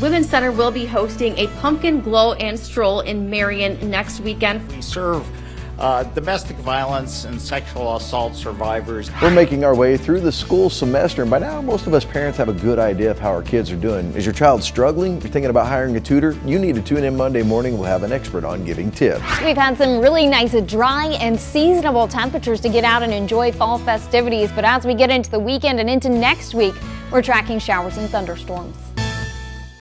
Women's Center will be hosting a pumpkin glow and stroll in Marion next weekend. We serve uh, domestic violence and sexual assault survivors. We're making our way through the school semester, and by now, most of us parents have a good idea of how our kids are doing. Is your child struggling? You're thinking about hiring a tutor? You need to tune in Monday morning. We'll have an expert on giving tips. We've had some really nice dry and seasonable temperatures to get out and enjoy fall festivities, but as we get into the weekend and into next week, we're tracking showers and thunderstorms.